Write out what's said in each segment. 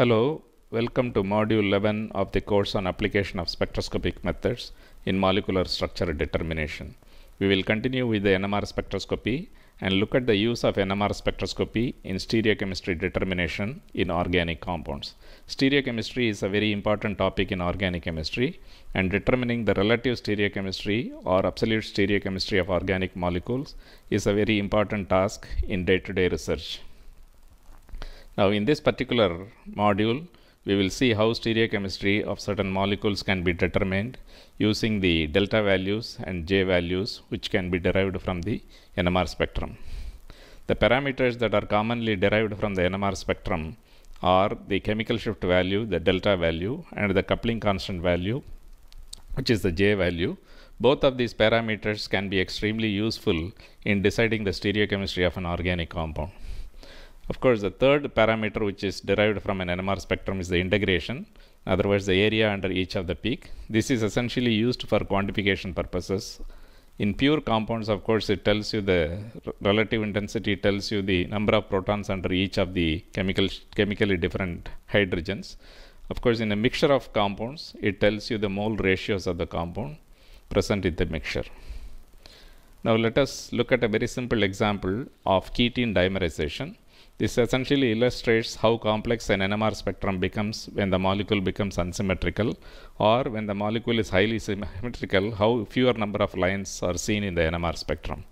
Hello, welcome to Module 11 of the course on application of spectroscopic methods in molecular structure determination. We will continue with the NMR spectroscopy and look at the use of NMR spectroscopy in stereochemistry determination in organic compounds. Stereochemistry is a very important topic in organic chemistry and determining the relative stereochemistry or absolute stereochemistry of organic molecules is a very important task in day-to-day research. Now in this particular module, we will see how stereochemistry of certain molecules can be determined using the delta values and J values which can be derived from the NMR spectrum. The parameters that are commonly derived from the NMR spectrum are the chemical shift value, the delta value and the coupling constant value which is the J value. Both of these parameters can be extremely useful in deciding the stereochemistry of an organic compound. Of course, the third parameter which is derived from an NMR spectrum is the integration, otherwise the area under each of the peak. This is essentially used for quantification purposes. In pure compounds, of course, it tells you the relative intensity, tells you the number of protons under each of the chemical, chemically different hydrogens. Of course, in a mixture of compounds, it tells you the mole ratios of the compound present in the mixture. Now, let us look at a very simple example of ketene dimerization. This essentially illustrates how complex an NMR spectrum becomes when the molecule becomes unsymmetrical or when the molecule is highly symmetrical, how fewer number of lines are seen in the NMR spectrum.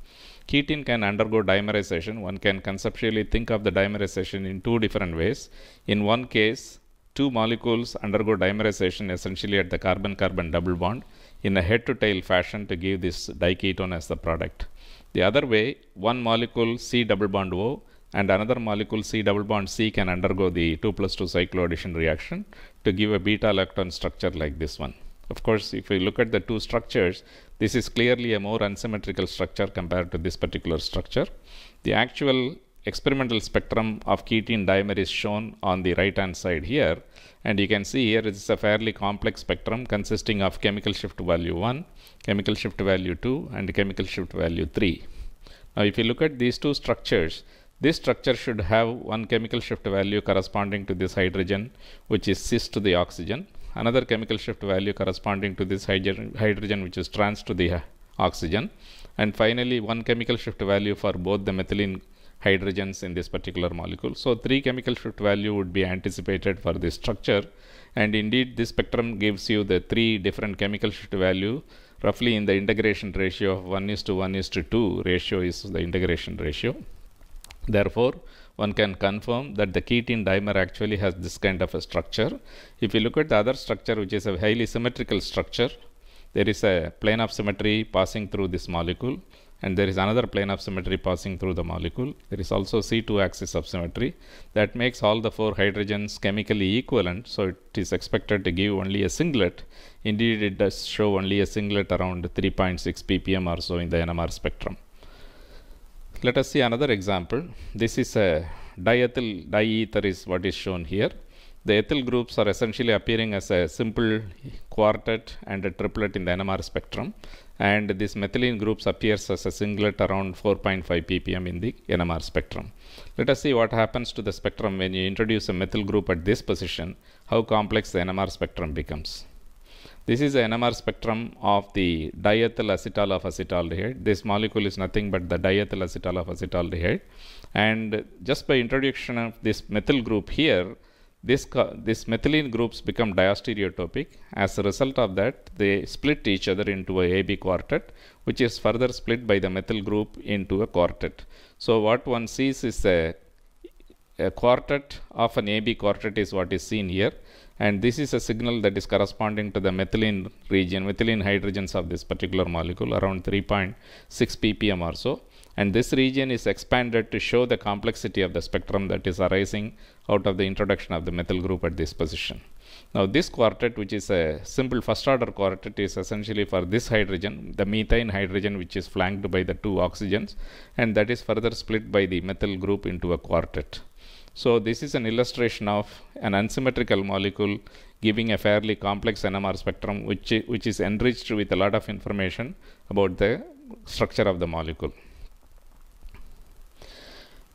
Ketene can undergo dimerization. One can conceptually think of the dimerization in two different ways. In one case, two molecules undergo dimerization essentially at the carbon-carbon double bond in a head-to-tail fashion to give this diketone as the product. The other way, one molecule C double bond O and another molecule C double bond C can undergo the 2 plus 2 cycloaddition reaction to give a beta lactone structure like this one. Of course, if we look at the two structures, this is clearly a more unsymmetrical structure compared to this particular structure. The actual experimental spectrum of ketene dimer is shown on the right hand side here and you can see here it is a fairly complex spectrum consisting of chemical shift value 1, chemical shift value 2 and chemical shift value 3. Now if you look at these two structures, this structure should have one chemical shift value corresponding to this hydrogen which is cis to the oxygen, another chemical shift value corresponding to this hydrogen which is trans to the uh, oxygen and finally one chemical shift value for both the methylene hydrogens in this particular molecule. So three chemical shift value would be anticipated for this structure and indeed this spectrum gives you the three different chemical shift value roughly in the integration ratio of 1 is to 1 is to 2 ratio is the integration ratio. Therefore, one can confirm that the ketene dimer actually has this kind of a structure. If you look at the other structure which is a highly symmetrical structure, there is a plane of symmetry passing through this molecule and there is another plane of symmetry passing through the molecule. There is also C2 axis of symmetry that makes all the four hydrogens chemically equivalent. So, it is expected to give only a singlet. Indeed, it does show only a singlet around 3.6 ppm or so in the NMR spectrum. Let us see another example. This is a diethyl diether is what is shown here. The ethyl groups are essentially appearing as a simple quartet and a triplet in the NMR spectrum and this methylene groups appears as a singlet around 4.5 ppm in the NMR spectrum. Let us see what happens to the spectrum when you introduce a methyl group at this position, how complex the NMR spectrum becomes. This is the NMR spectrum of the diethyl acetal of acetaldehyde. This molecule is nothing but the diethyl acetal of acetaldehyde. And just by introduction of this methyl group here, this, this methylene groups become diastereotopic. As a result of that, they split each other into a AB quartet, which is further split by the methyl group into a quartet. So what one sees is a, a quartet of an AB quartet is what is seen here and this is a signal that is corresponding to the methylene region, methylene hydrogens of this particular molecule around 3.6 ppm or so. And this region is expanded to show the complexity of the spectrum that is arising out of the introduction of the methyl group at this position. Now this quartet which is a simple first order quartet is essentially for this hydrogen, the methine hydrogen which is flanked by the two oxygens and that is further split by the methyl group into a quartet. So this is an illustration of an unsymmetrical molecule giving a fairly complex NMR spectrum which, which is enriched with a lot of information about the structure of the molecule.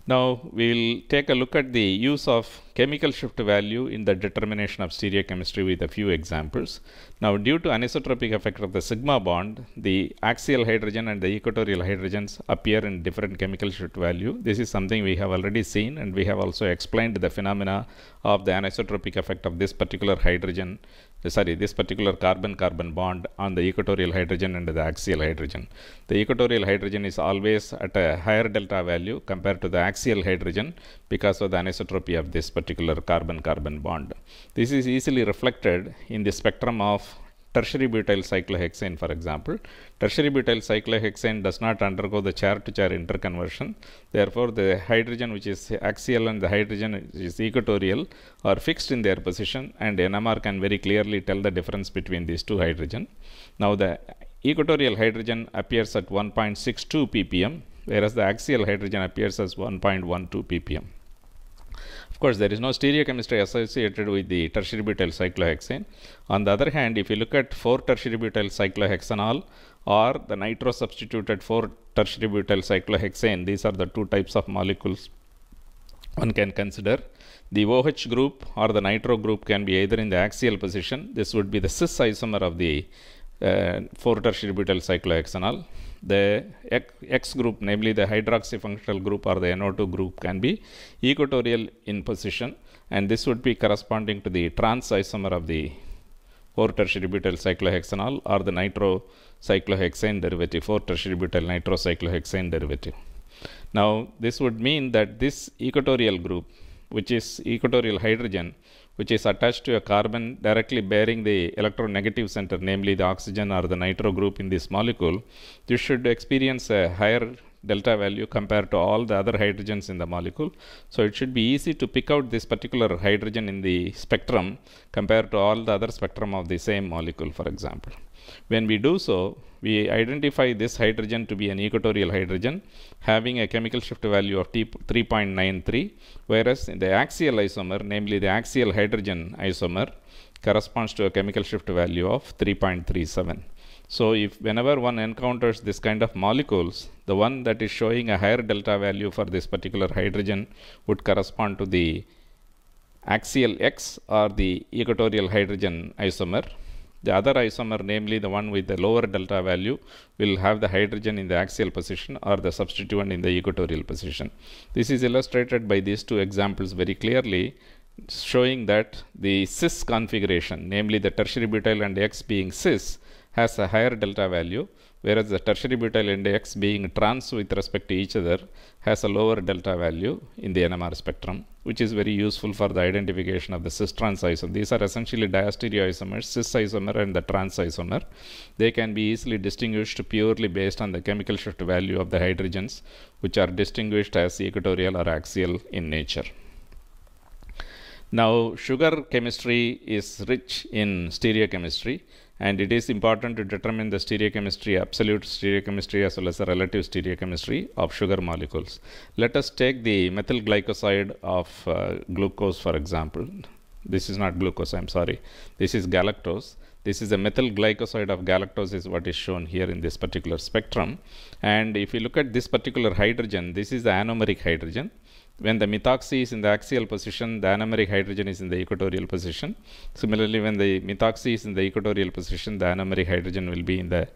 Now we'll take a look at the use of chemical shift value in the determination of stereochemistry with a few examples. Now due to anisotropic effect of the sigma bond, the axial hydrogen and the equatorial hydrogens appear in different chemical shift value. This is something we have already seen and we have also explained the phenomena of the anisotropic effect of this particular hydrogen Eh, sorry this particular carbon carbon bond on the equatorial hydrogen and the axial hydrogen. The equatorial hydrogen is always at a higher delta value compared to the axial hydrogen because of the anisotropy of this particular carbon carbon bond. This is easily reflected in the spectrum of tertiary butyl cyclohexane for example. Tertiary butyl cyclohexane does not undergo the chair-to-chair interconversion. Therefore, the hydrogen which is axial and the hydrogen which is equatorial are fixed in their position and NMR can very clearly tell the difference between these two hydrogen. Now, the equatorial hydrogen appears at 1.62 ppm whereas the axial hydrogen appears as 1.12 ppm. Course, there is no stereochemistry associated with the tertiary butyl cyclohexane. On the other hand, if you look at 4 tertiary butyl cyclohexanol or the nitro substituted 4 tertiary butyl cyclohexane, these are the two types of molecules one can consider. The OH group or the nitro group can be either in the axial position. This would be the cis isomer of the uh, 4 tertiary butyl cyclohexanol the X group, namely the hydroxy functional group or the NO2 group can be equatorial in position and this would be corresponding to the trans isomer of the 4 tertiary butyl cyclohexanol or the nitro cyclohexane derivative, 4 tertiary butyl nitro cyclohexane derivative. Now, this would mean that this equatorial group, which is equatorial hydrogen, which is attached to a carbon directly bearing the electronegative center, namely the oxygen or the nitro group in this molecule, this should experience a higher delta value compared to all the other hydrogens in the molecule. So it should be easy to pick out this particular hydrogen in the spectrum compared to all the other spectrum of the same molecule, for example. When we do so, we identify this hydrogen to be an equatorial hydrogen having a chemical shift value of 3.93 whereas in the axial isomer namely the axial hydrogen isomer corresponds to a chemical shift value of 3.37. So if whenever one encounters this kind of molecules the one that is showing a higher delta value for this particular hydrogen would correspond to the axial X or the equatorial hydrogen isomer the other isomer, namely the one with the lower delta value, will have the hydrogen in the axial position or the substituent in the equatorial position. This is illustrated by these two examples very clearly showing that the cis configuration, namely the tertiary butyl and X being cis, has a higher delta value whereas the tertiary butyl index being trans with respect to each other has a lower delta value in the NMR spectrum, which is very useful for the identification of the cis-trans isomer. These are essentially diastereoisomers, cis isomer and the trans isomer. They can be easily distinguished purely based on the chemical shift value of the hydrogens, which are distinguished as equatorial or axial in nature. Now, sugar chemistry is rich in stereochemistry and it is important to determine the stereochemistry, absolute stereochemistry as well as the relative stereochemistry of sugar molecules. Let us take the methyl glycoside of uh, glucose for example. This is not glucose, I am sorry. This is galactose. This is a methyl glycoside of galactose is what is shown here in this particular spectrum. And if you look at this particular hydrogen, this is the anomeric hydrogen when the methoxy is in the axial position, the anomeric hydrogen is in the equatorial position. Similarly, when the methoxy is in the equatorial position, the anomeric hydrogen will be in the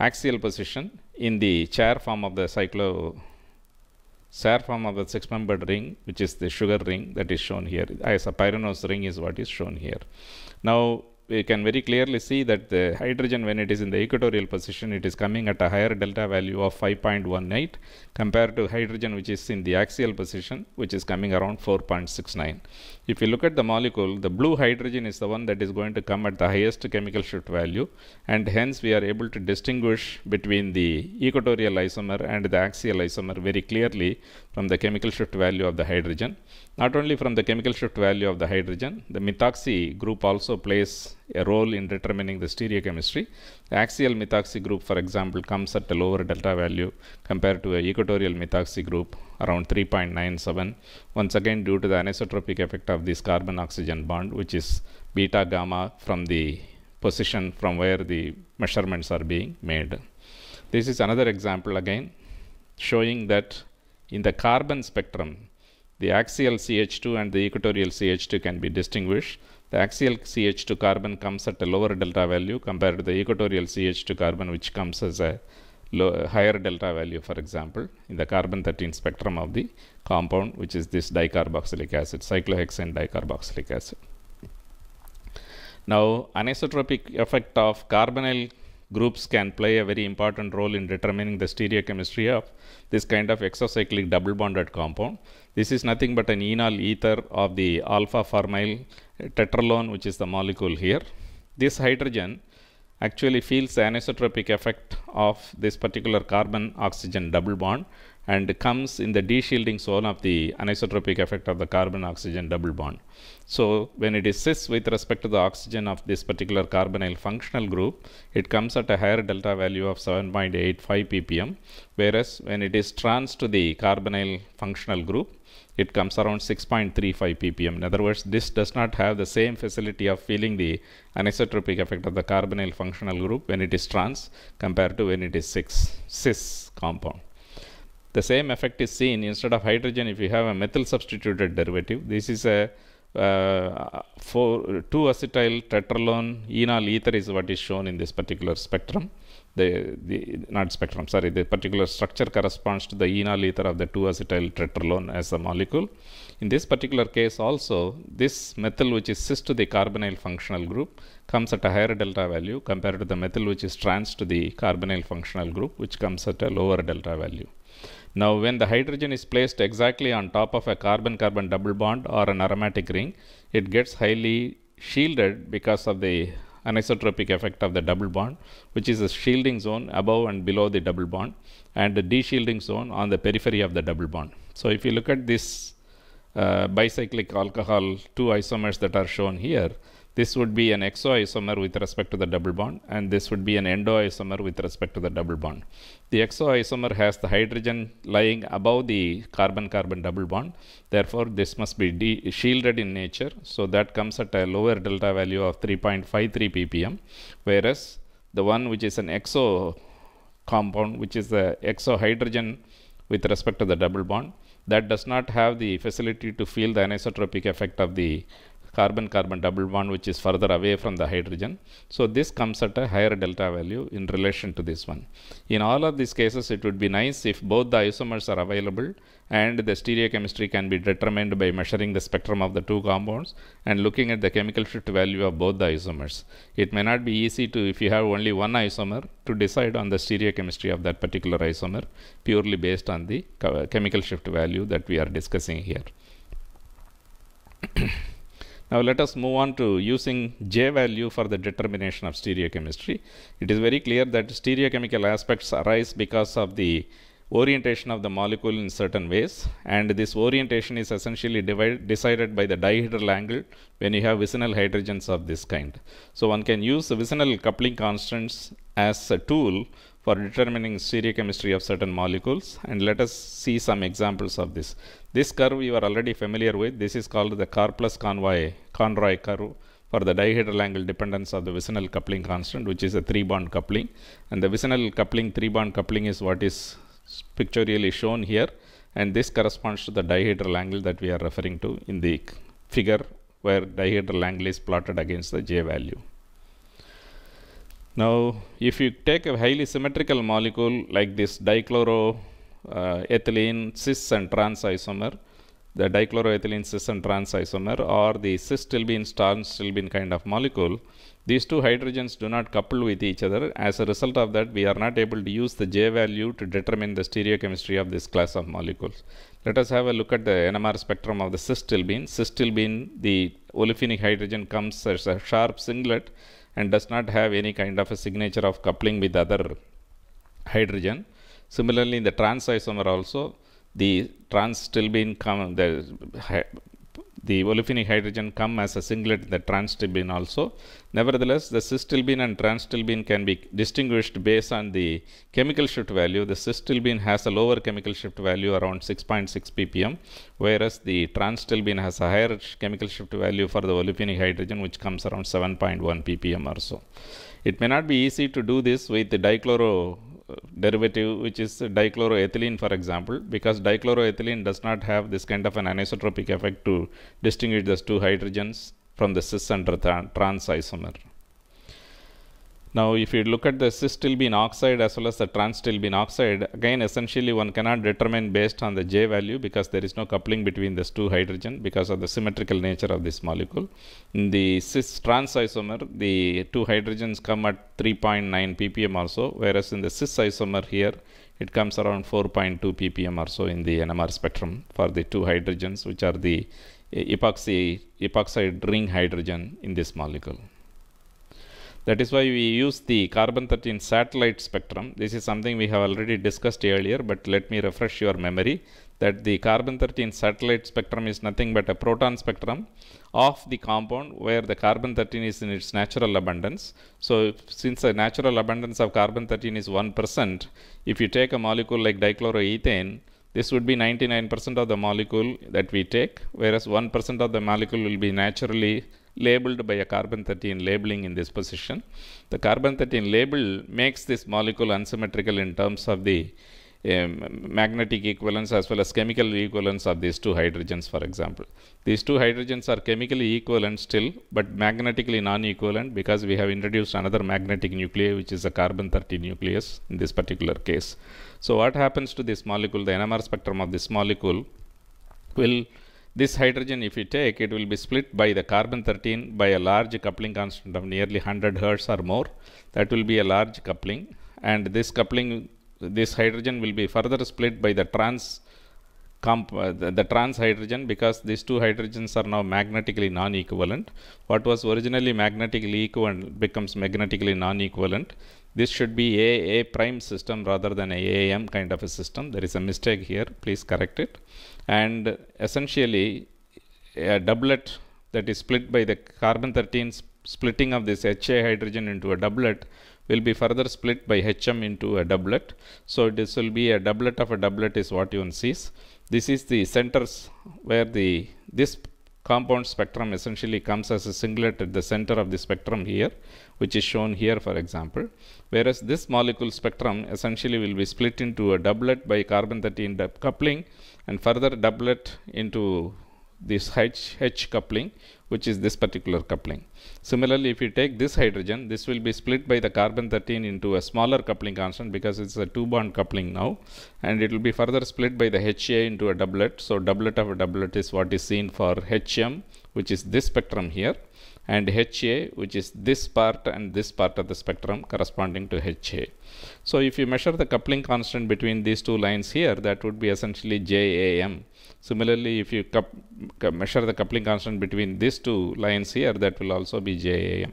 axial position in the chair form of the cyclo chair form of the six membered ring, which is the sugar ring that is shown here. As a pyranose ring is what is shown here. Now, we can very clearly see that the hydrogen when it is in the equatorial position it is coming at a higher delta value of 5.18 compared to hydrogen which is in the axial position which is coming around 4.69 if you look at the molecule the blue hydrogen is the one that is going to come at the highest chemical shift value and hence we are able to distinguish between the equatorial isomer and the axial isomer very clearly from the chemical shift value of the hydrogen not only from the chemical shift value of the hydrogen, the methoxy group also plays a role in determining the stereochemistry. The axial methoxy group, for example, comes at a lower delta value compared to a equatorial methoxy group around 3.97. Once again, due to the anisotropic effect of this carbon-oxygen bond, which is beta gamma from the position from where the measurements are being made. This is another example again showing that in the carbon spectrum, the axial CH2 and the equatorial CH2 can be distinguished. The axial CH2 carbon comes at a lower delta value compared to the equatorial CH2 carbon, which comes as a low, higher delta value, for example, in the carbon 13 spectrum of the compound, which is this dicarboxylic acid, cyclohexane dicarboxylic acid. Now, anisotropic effect of carbonyl groups can play a very important role in determining the stereochemistry of this kind of exocyclic double bonded compound. This is nothing but an enol ether of the alpha formyl tetralone, which is the molecule here. This hydrogen actually feels the anisotropic effect of this particular carbon oxygen double bond and comes in the de-shielding zone of the anisotropic effect of the carbon oxygen double bond. So, when it is cis with respect to the oxygen of this particular carbonyl functional group, it comes at a higher delta value of 7.85 ppm, whereas when it is trans to the carbonyl functional group, it comes around 6.35 ppm. In other words, this does not have the same facility of feeling the anisotropic effect of the carbonyl functional group when it is trans compared to when it is cis, cis compound. The same effect is seen instead of hydrogen if you have a methyl substituted derivative. This is a uh, for 2-acetyl tetralone enol ether is what is shown in this particular spectrum. The, the not spectrum, sorry, the particular structure corresponds to the enol ether of the 2-acetyl tetralone as a molecule. In this particular case also, this methyl which is cis to the carbonyl functional group comes at a higher delta value compared to the methyl which is trans to the carbonyl functional group which comes at a lower delta value. Now, when the hydrogen is placed exactly on top of a carbon-carbon double bond or an aromatic ring, it gets highly shielded because of the anisotropic effect of the double bond, which is a shielding zone above and below the double bond, and the de-shielding zone on the periphery of the double bond. So, if you look at this uh, bicyclic alcohol two isomers that are shown here, this would be an exoisomer with respect to the double bond and this would be an endoisomer with respect to the double bond. The exoisomer has the hydrogen lying above the carbon-carbon double bond. Therefore, this must be shielded in nature. So, that comes at a lower delta value of 3.53 ppm, whereas the one which is an exo compound, which is the exohydrogen with respect to the double bond, that does not have the facility to feel the anisotropic effect of the carbon-carbon double bond which is further away from the hydrogen. So, this comes at a higher delta value in relation to this one. In all of these cases, it would be nice if both the isomers are available and the stereochemistry can be determined by measuring the spectrum of the two compounds and looking at the chemical shift value of both the isomers. It may not be easy to, if you have only one isomer, to decide on the stereochemistry of that particular isomer purely based on the uh, chemical shift value that we are discussing here. Now let us move on to using J value for the determination of stereochemistry. It is very clear that stereochemical aspects arise because of the orientation of the molecule in certain ways and this orientation is essentially decided by the dihedral angle when you have vicinal hydrogens of this kind. So one can use the vicinal coupling constants as a tool for determining stereochemistry of certain molecules and let us see some examples of this. This curve you are already familiar with. This is called the Karplus-Conroy Conroy curve for the dihedral angle dependence of the vicinal coupling constant which is a 3 bond coupling and the vicinal coupling 3 bond coupling is what is pictorially shown here and this corresponds to the dihedral angle that we are referring to in the figure where dihedral angle is plotted against the J value. Now, if you take a highly symmetrical molecule like this dichloroethylene cis and trans isomer, the dichloroethylene cis and trans isomer or the cis stilbene trans stilbene kind of molecule, these two hydrogens do not couple with each other. As a result of that, we are not able to use the J value to determine the stereochemistry of this class of molecules. Let us have a look at the NMR spectrum of the. Cis stilbene, the olefinic hydrogen comes as a sharp singlet and does not have any kind of a signature of coupling with other hydrogen. Similarly, in the trans isomer also, the trans stilbene come the the olefinic hydrogen come as a singlet in the trans stilbene also. Nevertheless, the cis stilbene and trans stilbene can be distinguished based on the chemical shift value. The cis stilbene has a lower chemical shift value around 6.6 ppm, whereas the trans stilbene has a higher chemical shift value for the olefinic hydrogen which comes around 7.1 ppm or so. It may not be easy to do this with the dichloro derivative which is dichloroethylene for example because dichloroethylene does not have this kind of an anisotropic effect to distinguish those two hydrogens from the cis and trans isomer. Now, if you look at the cis-stilbene oxide as well as the trans-stilbene oxide, again essentially one cannot determine based on the J value because there is no coupling between these two hydrogen because of the symmetrical nature of this molecule. In the cis-trans isomer, the two hydrogens come at 3.9 ppm or so, whereas in the cis isomer here, it comes around 4.2 ppm or so in the NMR spectrum for the two hydrogens, which are the epoxy epoxide ring hydrogen in this molecule. That is why we use the carbon 13 satellite spectrum. This is something we have already discussed earlier, but let me refresh your memory that the carbon 13 satellite spectrum is nothing but a proton spectrum of the compound where the carbon 13 is in its natural abundance. So, since the natural abundance of carbon 13 is 1%, if you take a molecule like dichloroethane, this would be 99% of the molecule that we take, whereas 1% of the molecule will be naturally labeled by a carbon 13 labeling in this position. The carbon 13 label makes this molecule unsymmetrical in terms of the um, magnetic equivalence as well as chemical equivalence of these two hydrogens for example. These two hydrogens are chemically equivalent still but magnetically non-equivalent because we have introduced another magnetic nuclei which is a carbon 13 nucleus in this particular case. So what happens to this molecule, the NMR spectrum of this molecule will this hydrogen, if you take, it will be split by the carbon 13 by a large coupling constant of nearly 100 hertz or more. That will be a large coupling. And this coupling, this hydrogen will be further split by the trans uh, the, the, trans hydrogen because these two hydrogens are now magnetically non-equivalent. What was originally magnetically equivalent becomes magnetically non-equivalent. This should be a A prime system rather than a AM kind of a system. There is a mistake here. Please correct it and essentially a doublet that is split by the carbon 13 splitting of this HA hydrogen into a doublet will be further split by HM into a doublet. So, this will be a doublet of a doublet is what you one sees. This is the centers where the this compound spectrum essentially comes as a singlet at the center of the spectrum here which is shown here for example whereas this molecule spectrum essentially will be split into a doublet by carbon 13 coupling and further doublet into this H, H coupling which is this particular coupling. Similarly, if you take this hydrogen, this will be split by the carbon 13 into a smaller coupling constant because it's a two bond coupling now and it will be further split by the HA into a doublet. So, doublet of a doublet is what is seen for HM which is this spectrum here and HA which is this part and this part of the spectrum corresponding to HA. So, if you measure the coupling constant between these two lines here that would be essentially JAM. Similarly, if you measure the coupling constant between these two lines here that will also be JAM.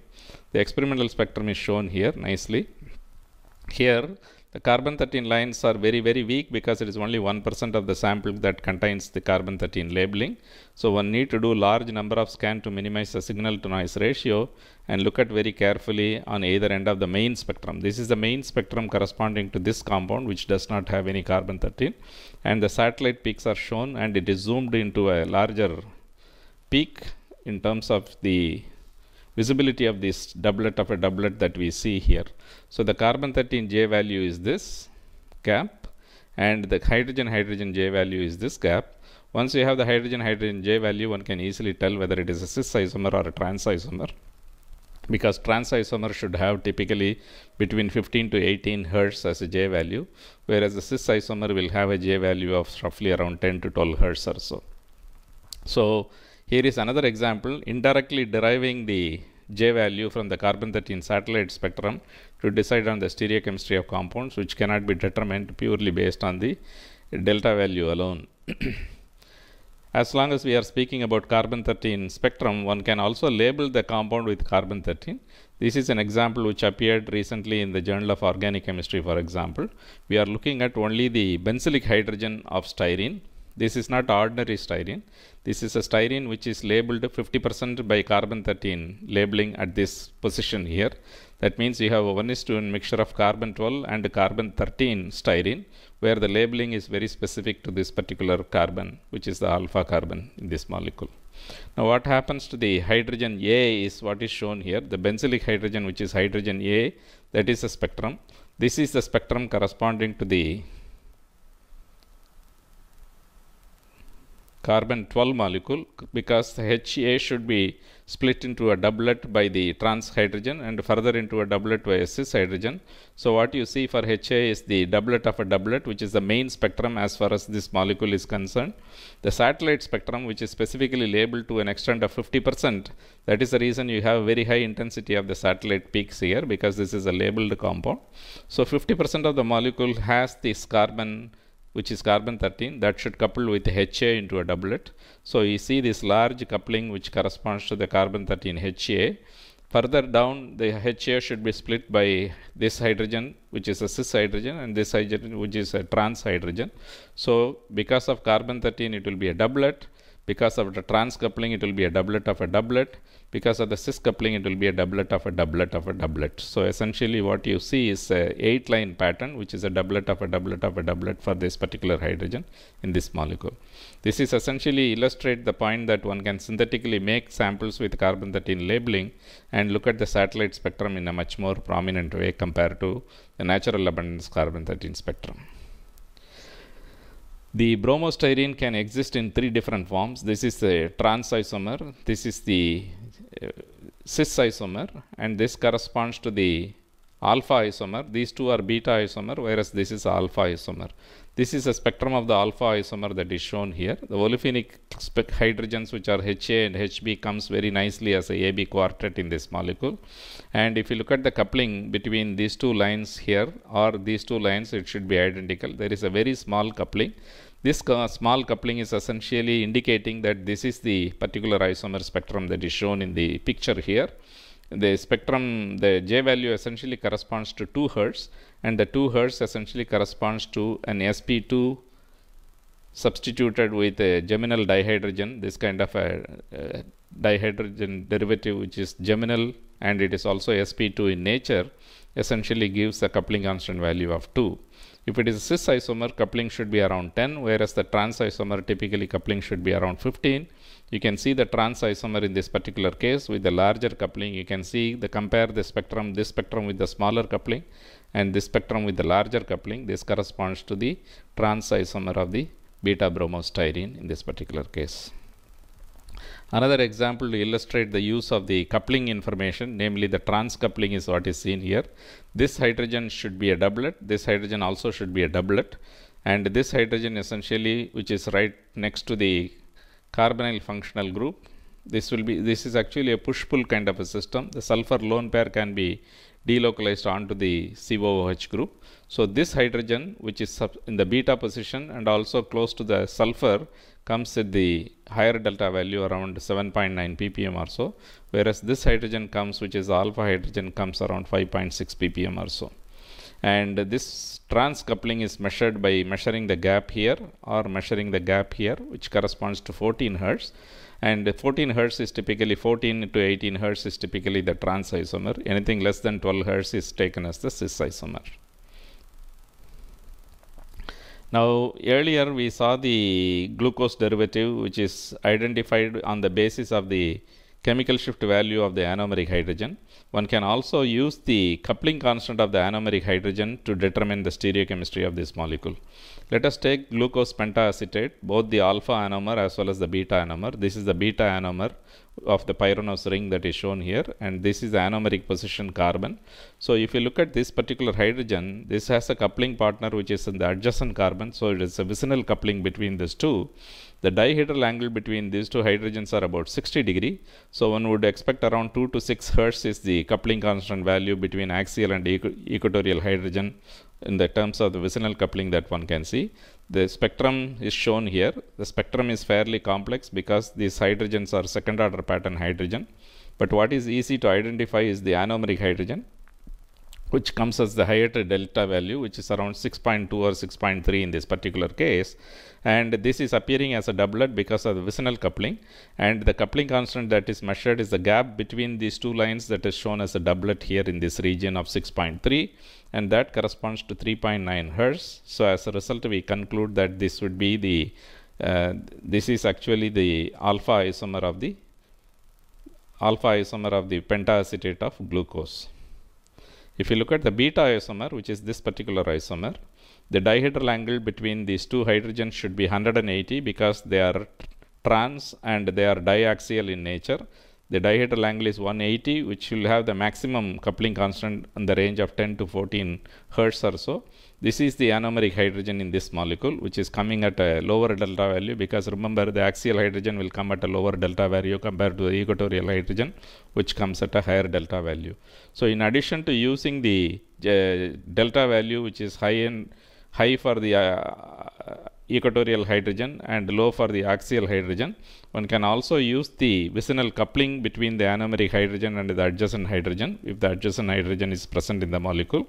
The experimental spectrum is shown here nicely. Here the carbon 13 lines are very very weak because it is only 1% of the sample that contains the carbon 13 labeling. So one need to do large number of scan to minimize the signal to noise ratio and look at very carefully on either end of the main spectrum. This is the main spectrum corresponding to this compound which does not have any carbon 13 and the satellite peaks are shown and it is zoomed into a larger peak in terms of the visibility of this doublet of a doublet that we see here. So, the carbon 13 J value is this gap and the hydrogen hydrogen J value is this gap. Once you have the hydrogen hydrogen J value one can easily tell whether it is a cis isomer or a trans isomer because trans isomer should have typically between 15 to 18 hertz as a J value whereas the cis isomer will have a J value of roughly around 10 to 12 hertz or so. So, here is another example indirectly deriving the J value from the carbon 13 satellite spectrum to decide on the stereochemistry of compounds which cannot be determined purely based on the delta value alone. as long as we are speaking about carbon 13 spectrum, one can also label the compound with carbon 13. This is an example which appeared recently in the Journal of Organic Chemistry, for example. We are looking at only the benzylic hydrogen of styrene this is not ordinary styrene. This is a styrene which is labeled 50% by carbon 13 labeling at this position here. That means you have a 1 is to 1 mixture of carbon 12 and carbon 13 styrene where the labeling is very specific to this particular carbon which is the alpha carbon in this molecule. Now what happens to the hydrogen A is what is shown here. The benzylic hydrogen which is hydrogen A that is the spectrum. This is the spectrum corresponding to the carbon 12 molecule because HA should be split into a doublet by the trans hydrogen and further into a doublet by a cis hydrogen. So what you see for HA is the doublet of a doublet which is the main spectrum as far as this molecule is concerned. The satellite spectrum which is specifically labeled to an extent of 50 percent that is the reason you have very high intensity of the satellite peaks here because this is a labeled compound. So 50 percent of the molecule has this carbon which is carbon 13 that should couple with HA into a doublet. So you see this large coupling which corresponds to the carbon 13 HA. Further down the HA should be split by this hydrogen which is a cis hydrogen and this hydrogen which is a trans hydrogen. So because of carbon 13 it will be a doublet. Because of the trans coupling it will be a doublet of a doublet because of the cis coupling it will be a doublet of a doublet of a doublet. So essentially what you see is a 8 line pattern which is a doublet of a doublet of a doublet for this particular hydrogen in this molecule. This is essentially illustrate the point that one can synthetically make samples with carbon 13 labeling and look at the satellite spectrum in a much more prominent way compared to the natural abundance carbon 13 spectrum. The bromostyrene can exist in three different forms. This is the trans isomer, this is the cis isomer and this corresponds to the alpha isomer. These two are beta isomer whereas this is alpha isomer. This is a spectrum of the alpha isomer that is shown here. The olefinic hydrogens which are HA and HB comes very nicely as a AB quartet in this molecule. And if you look at the coupling between these two lines here or these two lines it should be identical. There is a very small coupling this small coupling is essentially indicating that this is the particular isomer spectrum that is shown in the picture here. The spectrum, the J value essentially corresponds to 2 Hertz and the 2 Hertz essentially corresponds to an sp2 substituted with a geminal dihydrogen, this kind of a uh, dihydrogen derivative which is geminal and it is also sp2 in nature essentially gives a coupling constant value of 2. If it is a cis isomer, coupling should be around 10, whereas the trans isomer typically coupling should be around 15. You can see the trans isomer in this particular case with the larger coupling. You can see the compare the spectrum, this spectrum with the smaller coupling and this spectrum with the larger coupling. This corresponds to the trans isomer of the beta bromostyrene in this particular case. Another example to illustrate the use of the coupling information, namely the trans coupling is what is seen here. This hydrogen should be a doublet, this hydrogen also should be a doublet and this hydrogen essentially which is right next to the carbonyl functional group. This will be, this is actually a push-pull kind of a system. The sulfur lone pair can be delocalized onto the COOH group. So this hydrogen which is in the beta position and also close to the sulfur comes at the higher delta value around 7.9 ppm or so whereas this hydrogen comes which is alpha hydrogen comes around 5.6 ppm or so. And this trans coupling is measured by measuring the gap here or measuring the gap here which corresponds to 14 hertz. And 14 hertz is typically 14 to 18 hertz is typically the trans isomer. Anything less than 12 hertz is taken as the cis isomer now earlier we saw the glucose derivative which is identified on the basis of the chemical shift value of the anomeric hydrogen. One can also use the coupling constant of the anomeric hydrogen to determine the stereochemistry of this molecule. Let us take glucose pentaacetate, both the alpha anomer as well as the beta anomer. This is the beta anomer of the pyranose ring that is shown here and this is the anomeric position carbon. So if you look at this particular hydrogen, this has a coupling partner which is in the adjacent carbon. So it is a vicinal coupling between these two. The dihedral angle between these two hydrogens are about 60 degree. So one would expect around 2 to 6 Hertz is the coupling constant value between axial and equatorial hydrogen in the terms of the vicinal coupling that one can see. The spectrum is shown here. The spectrum is fairly complex because these hydrogens are second order pattern hydrogen. But what is easy to identify is the anomeric hydrogen which comes as the higher delta value which is around 6.2 or 6.3 in this particular case and this is appearing as a doublet because of the vicinal coupling and the coupling constant that is measured is the gap between these two lines that is shown as a doublet here in this region of 6.3 and that corresponds to 3.9 hertz. So as a result we conclude that this would be the uh, this is actually the alpha isomer of the alpha isomer of the pentaacetate of glucose. If you look at the beta isomer, which is this particular isomer, the dihedral angle between these two hydrogens should be 180 because they are trans and they are diaxial in nature. The dihedral angle is 180, which will have the maximum coupling constant in the range of 10 to 14 hertz or so. This is the anomeric hydrogen in this molecule, which is coming at a lower delta value because remember the axial hydrogen will come at a lower delta value compared to the equatorial hydrogen, which comes at a higher delta value. So, in addition to using the uh, delta value, which is high in high for the uh, equatorial hydrogen and low for the axial hydrogen. One can also use the vicinal coupling between the anomeric hydrogen and the adjacent hydrogen if the adjacent hydrogen is present in the molecule.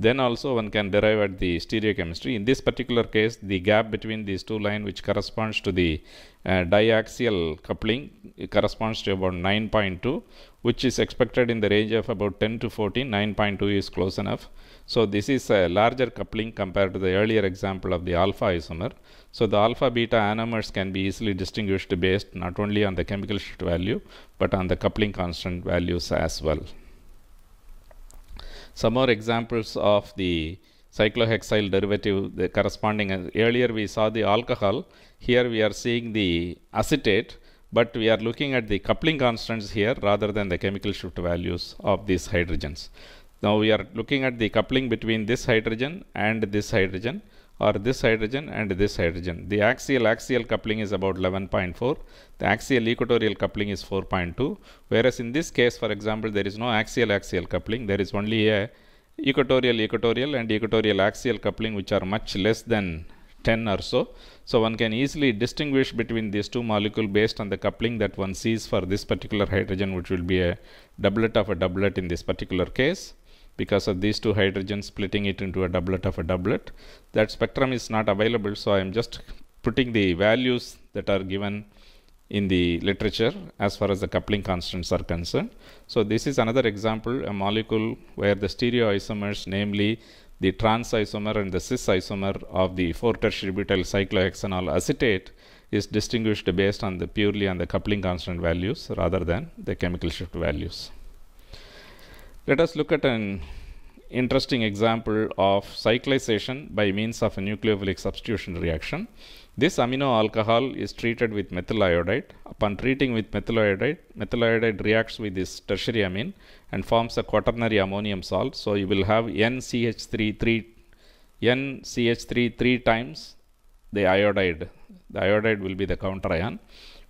Then also one can derive at the stereochemistry. In this particular case, the gap between these two lines which corresponds to the uh, diaxial coupling corresponds to about 9.2 which is expected in the range of about 10 to 14. 9.2 is close enough. So this is a larger coupling compared to the earlier example of the alpha isomer. So the alpha beta anomers can be easily distinguished based not only on the chemical shift value but on the coupling constant values as well. Some more examples of the cyclohexyl derivative the corresponding earlier we saw the alcohol here we are seeing the acetate but we are looking at the coupling constants here rather than the chemical shift values of these hydrogens. Now we are looking at the coupling between this hydrogen and this hydrogen or this hydrogen and this hydrogen. The axial axial coupling is about 11.4, the axial equatorial coupling is 4.2, whereas in this case for example there is no axial axial coupling, there is only a equatorial equatorial and equatorial axial coupling which are much less than 10 or so. So one can easily distinguish between these two molecules based on the coupling that one sees for this particular hydrogen which will be a doublet of a doublet in this particular case because of these two hydrogens splitting it into a doublet of a doublet. That spectrum is not available, so I am just putting the values that are given in the literature as far as the coupling constants are concerned. So this is another example, a molecule where the stereoisomers, namely the trans isomer and the cis isomer of the 4-tertiary butyl cyclohexanol acetate is distinguished based on the purely on the coupling constant values rather than the chemical shift values. Let us look at an interesting example of cyclization by means of a nucleophilic substitution reaction. This amino alcohol is treated with methyl iodide. Upon treating with methyl iodide, methyl iodide reacts with this tertiary amine and forms a quaternary ammonium salt. So you will have NCH3 3 NCH3 3 times the iodide. The iodide will be the counter ion.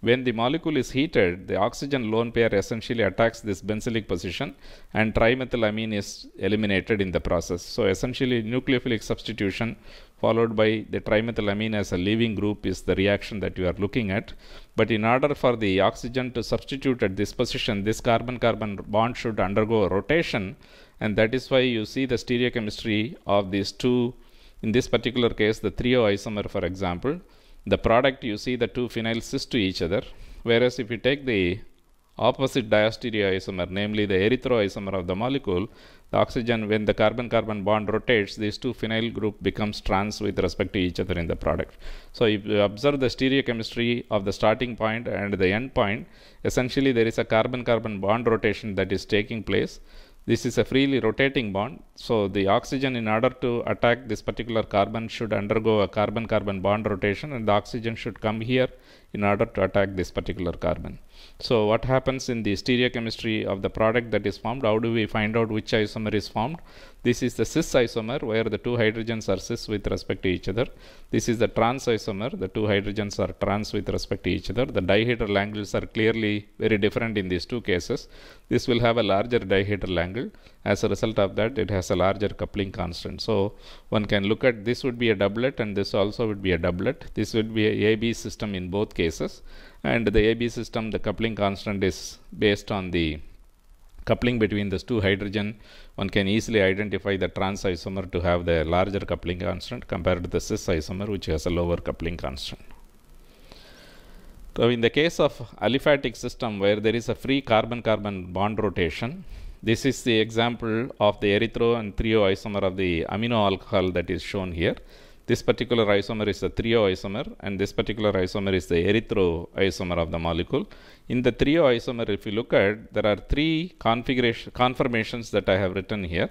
When the molecule is heated, the oxygen lone pair essentially attacks this benzylic position and trimethylamine is eliminated in the process. So essentially nucleophilic substitution followed by the trimethylamine as a leaving group is the reaction that you are looking at. But in order for the oxygen to substitute at this position, this carbon-carbon bond should undergo a rotation and that is why you see the stereochemistry of these two, in this particular case the threo isomer for example, the product you see the two phenyl cis to each other. Whereas if you take the opposite diastereoisomer namely the erythroisomer of the molecule the oxygen when the carbon carbon bond rotates these two phenyl group becomes trans with respect to each other in the product. So if you observe the stereochemistry of the starting point and the end point essentially there is a carbon carbon bond rotation that is taking place this is a freely rotating bond. So the oxygen in order to attack this particular carbon should undergo a carbon-carbon bond rotation and the oxygen should come here in order to attack this particular carbon. So what happens in the stereochemistry of the product that is formed? How do we find out which isomer is formed? This is the cis isomer where the two hydrogens are cis with respect to each other. This is the trans isomer. The two hydrogens are trans with respect to each other. The dihedral angles are clearly very different in these two cases. This will have a larger dihedral angle. As a result of that, it has a larger coupling constant. So one can look at this would be a doublet and this also would be a doublet. This would be a AB system in both cases and the AB system the coupling constant is based on the coupling between these two hydrogen one can easily identify the trans isomer to have the larger coupling constant compared to the cis isomer which has a lower coupling constant. So in the case of aliphatic system where there is a free carbon-carbon bond rotation, this is the example of the erythro and threo isomer of the amino alcohol that is shown here. This particular isomer is the threo isomer and this particular isomer is the erythro isomer of the molecule. In the threo isomer, if you look at, there are three configuration conformations that I have written here.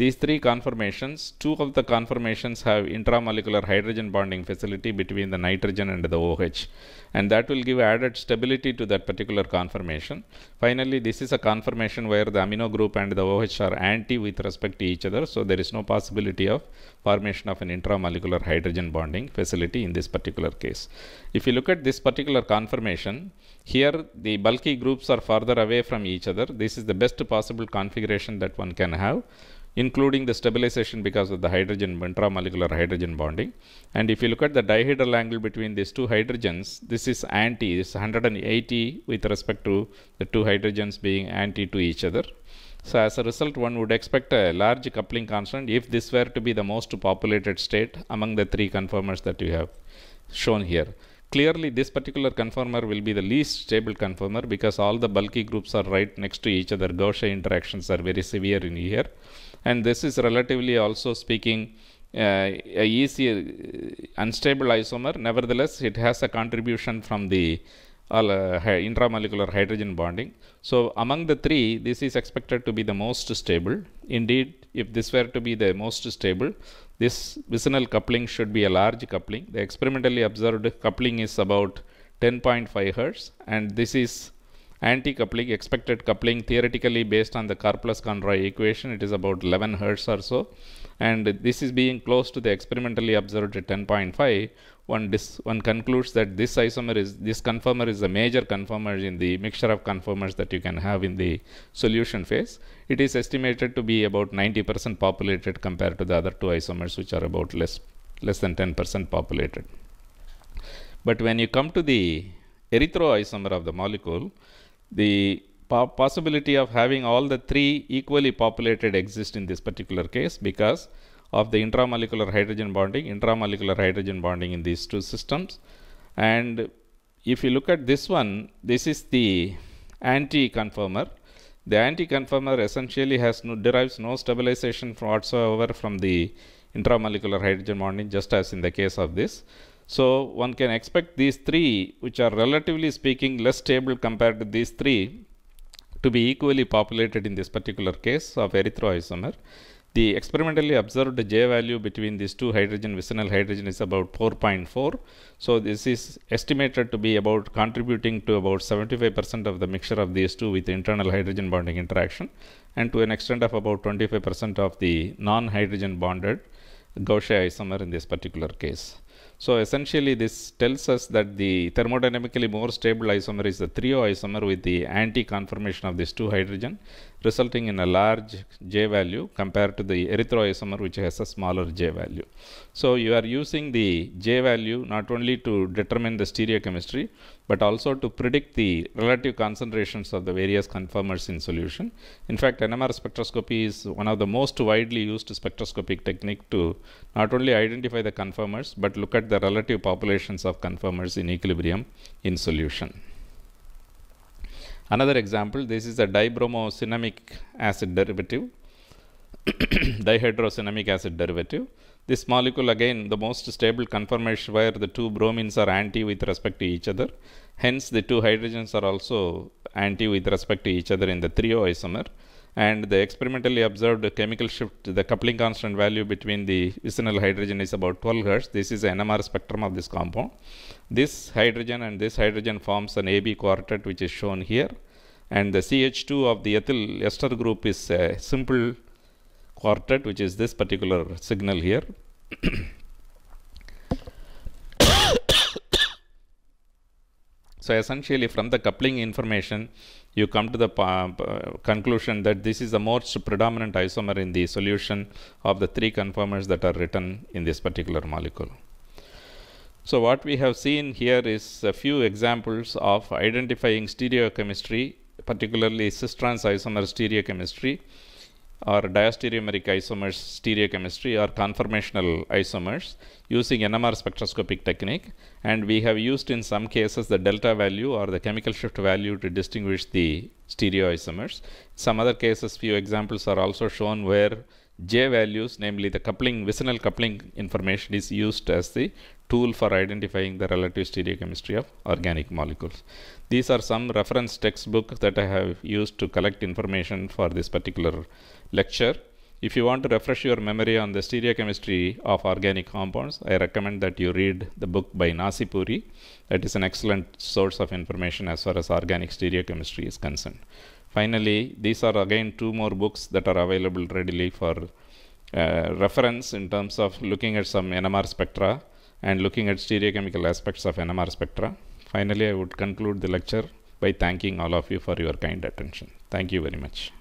These three conformations, two of the conformations have intramolecular hydrogen bonding facility between the nitrogen and the OH and that will give added stability to that particular conformation. Finally, this is a conformation where the amino group and the OH are anti with respect to each other, so there is no possibility of formation of an intramolecular hydrogen bonding facility in this particular case. If you look at this particular conformation, here the bulky groups are farther away from each other. This is the best possible configuration that one can have including the stabilization because of the hydrogen intramolecular hydrogen bonding. And if you look at the dihedral angle between these two hydrogens, this is anti, this 180 with respect to the two hydrogens being anti to each other. So as a result, one would expect a large coupling constant if this were to be the most populated state among the three conformers that you have shown here. Clearly, this particular conformer will be the least stable conformer because all the bulky groups are right next to each other. Gaussian interactions are very severe in here and this is relatively also speaking uh, a easy uh, unstable isomer. Nevertheless it has a contribution from the uh, intramolecular hydrogen bonding. So among the three this is expected to be the most stable. Indeed if this were to be the most stable this vicinal coupling should be a large coupling. The experimentally observed coupling is about 10.5 hertz and this is anti-coupling, expected coupling theoretically based on the Karplus-Conroy equation, it is about 11 hertz or so. And this is being close to the experimentally observed at 10.5. One, one concludes that this isomer is, this conformer is a major conformer in the mixture of conformers that you can have in the solution phase. It is estimated to be about 90% populated compared to the other two isomers which are about less, less than 10% populated. But when you come to the erythro isomer of the molecule, the possibility of having all the three equally populated exist in this particular case because of the intramolecular hydrogen bonding, intramolecular hydrogen bonding in these two systems. And if you look at this one, this is the anti-conformer. The anti-conformer essentially has no, derives no stabilization from whatsoever from the intramolecular hydrogen bonding just as in the case of this. So one can expect these three, which are relatively speaking less stable compared to these three, to be equally populated in this particular case of erythroisomer. The experimentally observed J value between these two hydrogen vicinal hydrogen is about 4.4. So this is estimated to be about contributing to about 75% of the mixture of these two with internal hydrogen bonding interaction and to an extent of about 25% of the non-hydrogen bonded Gaussian isomer in this particular case. So essentially this tells us that the thermodynamically more stable isomer is the threo isomer with the anti-conformation of these two hydrogen resulting in a large J value compared to the erythro isomer which has a smaller J value. So you are using the J value not only to determine the stereochemistry but also to predict the relative concentrations of the various conformers in solution. In fact, NMR spectroscopy is one of the most widely used spectroscopic technique to not only identify the conformers but look at the relative populations of conformers in equilibrium in solution. Another example, this is a dibromocinnamic acid derivative, dihydrocinnamic acid derivative. This molecule again the most stable conformation where the two bromines are anti with respect to each other. Hence the two hydrogens are also anti with respect to each other in the threo isomer and the experimentally observed chemical shift, the coupling constant value between the vicinal hydrogen is about 12 Hertz. This is NMR spectrum of this compound. This hydrogen and this hydrogen forms an AB quartet which is shown here and the CH2 of the ethyl ester group is a simple quartet which is this particular signal here. so essentially from the coupling information you come to the conclusion that this is the most predominant isomer in the solution of the three conformers that are written in this particular molecule. So what we have seen here is a few examples of identifying stereochemistry, particularly cis-trans isomer stereochemistry or diastereomeric isomers stereochemistry or conformational isomers using NMR spectroscopic technique and we have used in some cases the delta value or the chemical shift value to distinguish the stereoisomers. Some other cases few examples are also shown where J values, namely the coupling, vicinal coupling information is used as the tool for identifying the relative stereochemistry of organic molecules. These are some reference textbook that I have used to collect information for this particular lecture. If you want to refresh your memory on the stereochemistry of organic compounds, I recommend that you read the book by Nasipuri. That is an excellent source of information as far as organic stereochemistry is concerned. Finally, these are again two more books that are available readily for uh, reference in terms of looking at some NMR spectra and looking at stereochemical aspects of NMR spectra. Finally, I would conclude the lecture by thanking all of you for your kind attention. Thank you very much.